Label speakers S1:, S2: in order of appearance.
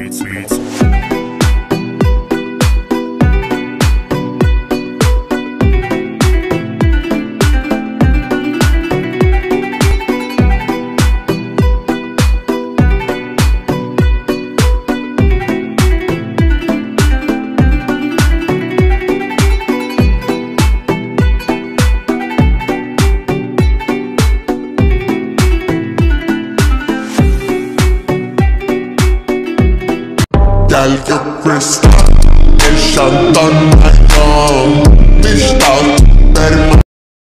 S1: Beats, beats.
S2: Gel get ayağım Dişten Verme